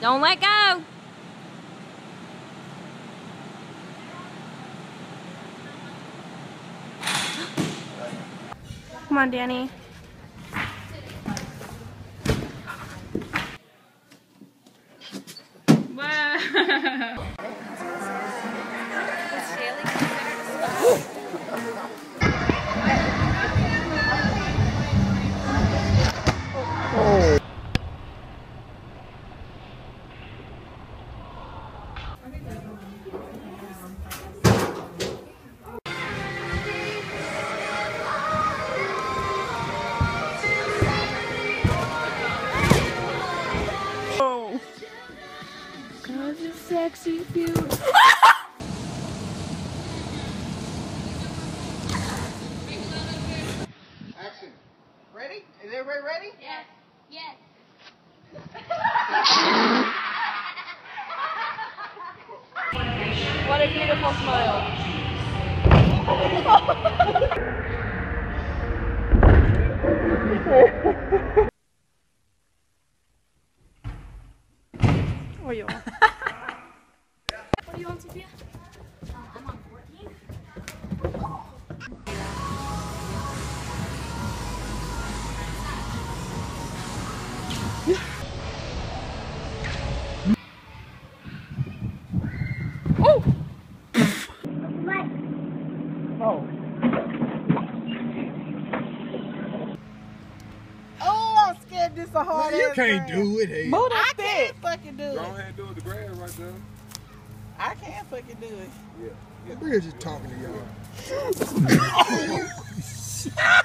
Don't let go. Come on, Danny. Whoa. Cause it's sexy beauty. What a beautiful smile. What are you on? What do Oh, Oh, I'm scared this a hard you can't grass. do it. Hey. I can't fucking do it. Go it. ahead and do it. The grass right there. I can't fucking do it. Yeah. We're just talking to y'all. Oh,